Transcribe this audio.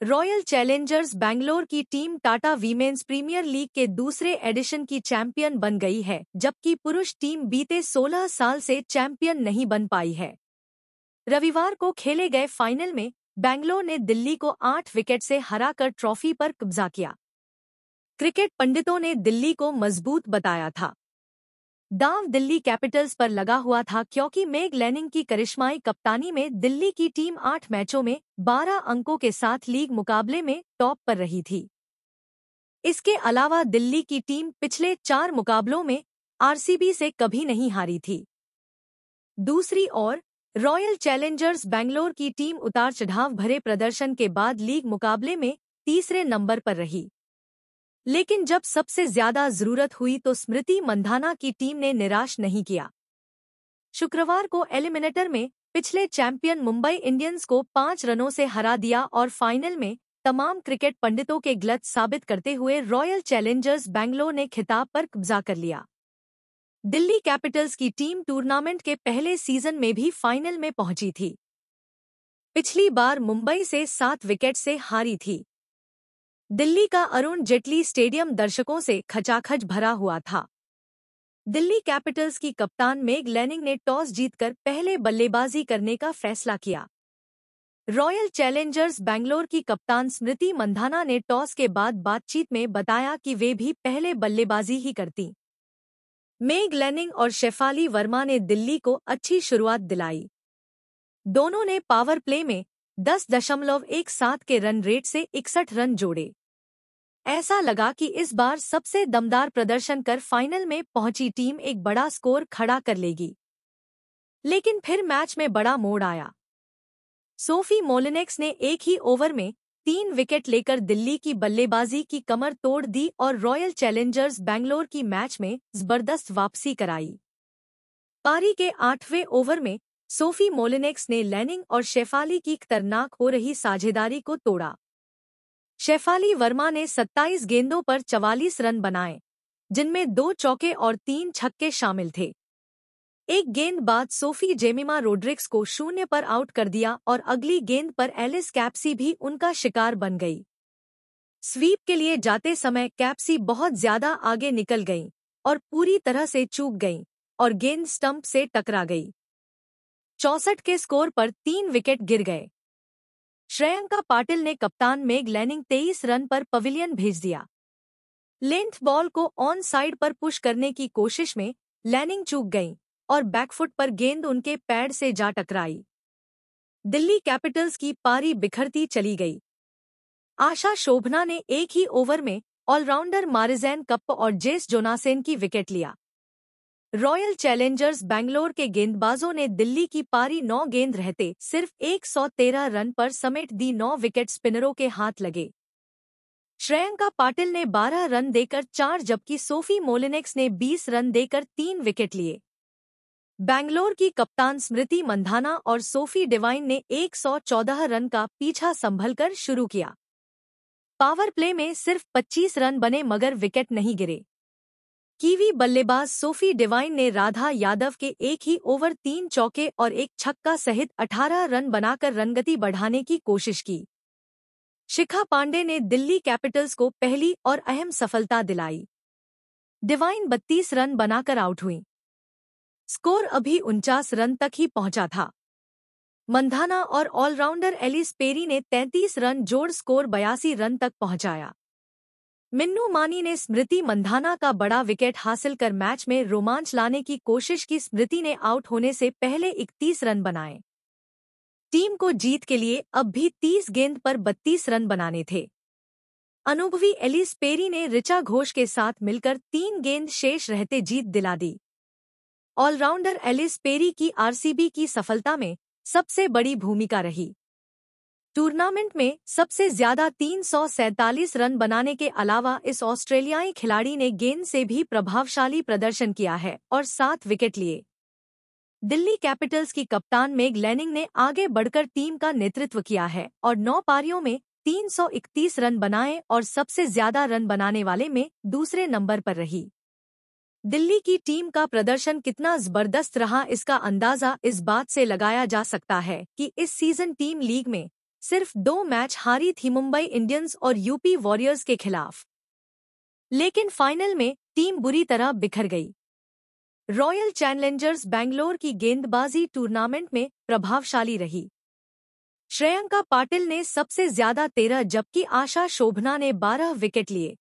Royal Challengers Bangalore की team Tata women's premier league के दूसरे एडिशन की चैंपियन बन गई है, जबकि पुरुष टीम बीते 16 साल से चैंपियन नहीं बन पाई है। रविवार को खेले गए फाइनल में बैंगलोर ने दिल्ली को आठ विकेट से हराकर ट्रॉफी पर कब्जा किया। क्रिकेट पंडितों ने दिल्ली को मज़बूत बताया था। दांव दिल्ली कैपिटल्स पर लगा हुआ था क्योंकि मेग लैनिंग की करिश्माई कप्तानी में दिल्ली की टीम आठ मैचों में 12 अंकों के साथ लीग मुकाबले में टॉप पर रही थी। इसके अलावा दिल्ली की टीम पिछले चार मुकाबलों में आरसीबी से कभी नहीं हारी थी। दूसरी ओर, रॉयल चैलेंजर्स बैंगलोर की टीम उतार चढ़ाव भरे प्रदर्शन के बाद लीग मुकाबले में तीसरे नंबर पर रही। लेकिन जब सबसे ज़्यादा ज़रूरत हुई तो स्मृति मंधाना की टीम ने निराश नहीं किया। शुक्रवार को एलिमिनेटर में पिछले चैंपियन मुंबई इंडियंस को पाँच रनों से हरा दिया और फाइनल में तमाम क्रिकेट पंडितों के गलत साबित करते हुए रॉयल चैलेंजर्स बैंगलोर ने खिताब पर कब्जा कर लिया। दिल्ली कैपिटल्स की टीम टूर्नामेंट के पहले सीज़न में भी फाइनल में पहुँची थी। पिछली बार मुंबई से सात विकेट से हारी थी। दिल्ली का अरुण जेटली स्टेडियम दर्शकों से खचाखच भरा हुआ था। दिल्ली कैपिटल्स की कप्तान मेग लैनिंग ने टॉस जीतकर पहले बल्लेबाजी करने का फैसला किया। रॉयल चैलेंजर्स बैंगलोर की कप्तान स्मृति मंधाना ने टॉस के बाद बातचीत में बताया कि वे भी पहले बल्लेबाजी ही करती। मेग लैनिंग और शेफाली वर्मा ने दिल्ली को अच्छी शुरुआत दिलाई। दोनों ने पावर प्ले में दस दशमलव एक सात के रन रेट से इकसठ रन जोड़े। ऐसा लगा कि इस बार सबसे दमदार प्रदर्शन कर फाइनल में पहुँची टीम एक बड़ा स्कोर खड़ा कर लेगी। लेकिन फिर मैच में बड़ा मोड़ आया। सोफी मोलिनेक्स ने एक ही ओवर में तीन विकेट लेकर दिल्ली की बल्लेबाजी की कमर तोड़ दी और रॉयल चैलेंजर्स बैंगलोर की मैच में ज़बरदस्त वापसी कराई। पारी के आठवें ओवर में सोफी मोलिनेक्स ने लैनिंग और शेफाली की खतरनाक हो रही साझेदारी को तोड़ा। शेफाली वर्मा ने 27 गेंदों पर 44 रन बनाए, जिनमें दो चौके और तीन छक्के शामिल थे। एक गेंद बाद सोफी जेमिमा रोड्रिक्स को शून्य पर आउट कर दिया और अगली गेंद पर एलिस कैप्सी भी उनका शिकार बन गई। स्वीप के लिए जाते समय कैप्सी बहुत ज़्यादा आगे निकल गई और पूरी तरह से चूक गई और गेंद स्टंप से टकरा गई। चौसठ के स्कोर पर तीन विकेट गिर गए। श्रेयंका पाटिल ने कप्तान मेग लैनिंग तेईस रन पर पवेलियन भेज दिया। लेंथ बॉल को ऑन साइड पर पुश करने की कोशिश में लैनिंग चूक गई और बैकफुट पर गेंद उनके पैड से जा टकराई। दिल्ली कैपिटल्स की पारी बिखरती चली गई। आशा शोभना ने एक ही ओवर में ऑलराउंडर मारिजैन कप और जेस जोनासेन की विकेट लिया। रॉयल चैलेंजर्स बैंगलोर के गेंदबाजों ने दिल्ली की पारी नौ गेंद रहते सिर्फ़ 113 रन पर समेट दी नौ विकेट स्पिनरों के हाथ लगे। श्रेयंका पाटिल ने 12 रन देकर चार, जबकि सोफी मोलिनेक्स ने 20 रन देकर तीन विकेट लिए। बैंगलोर की कप्तान स्मृति मंधाना और सोफी डिवाइन ने 114 रन का पीछा संभलकर शुरू किया। पावर प्ले में सिर्फ़ 25 रन बने मगर विकेट नहीं गिरे। कीवी बल्लेबाज सोफी डिवाइन ने राधा यादव के एक ही ओवर तीन चौके और एक छक्का सहित 18 रन बनाकर रनगति बढ़ाने की कोशिश की। शिखा पांडे ने दिल्ली कैपिटल्स को पहली और अहम सफलता दिलाई। डिवाइन 32 रन बनाकर आउट हुई। स्कोर अभी उनचास रन तक ही पहुँचा था। मंधाना और ऑलराउंडर एलिस पेरी ने 33 रन जोड़ स्कोर बयासी रन तक पहुँचाया। मिन्नू मानी ने स्मृति मंधाना का बड़ा विकेट हासिल कर मैच में रोमांच लाने की कोशिश की। स्मृति ने आउट होने से पहले इकतीस रन बनाए। टीम को जीत के लिए अब भी तीस गेंद पर बत्तीस रन बनाने थे। अनुभवी एलिस पेरी ने रिचा घोष के साथ मिलकर तीन गेंद शेष रहते जीत दिला दी। ऑलराउंडर एलिस पेरी की आरसीबी की सफलता में सबसे बड़ी भूमिका रही। टूर्नामेंट में सबसे ज़्यादा तीन रन बनाने के अलावा इस ऑस्ट्रेलियाई खिलाड़ी ने गेंद से भी प्रभावशाली प्रदर्शन किया है और सात विकेट लिए। दिल्ली कैपिटल्स की कप्तान मेग लैनिंग ने आगे बढ़कर टीम का नेतृत्व किया है और नौ पारियों में 331 रन बनाए और सबसे ज़्यादा रन बनाने वाले में दूसरे नंबर पर रही। दिल्ली की टीम का प्रदर्शन कितना ज़बरदस्त रहा इसका अंदाज़ा इस बात से लगाया जा सकता है कि इस सीज़न टीम लीग में सिर्फ़ दो मैच हारी थी मुंबई इंडियंस और यूपी वॉरियर्स के खिलाफ। लेकिन फाइनल में टीम बुरी तरह बिखर गई। रॉयल चैलेंजर्स बैंगलोर की गेंदबाजी टूर्नामेंट में प्रभावशाली रही। श्रेयंका पाटिल ने सबसे ज़्यादा तेरह, जबकि आशा शोभना ने बारह विकेट लिए।